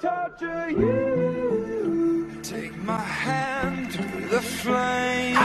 torture you. Take my hand through the flame.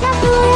Yahoo!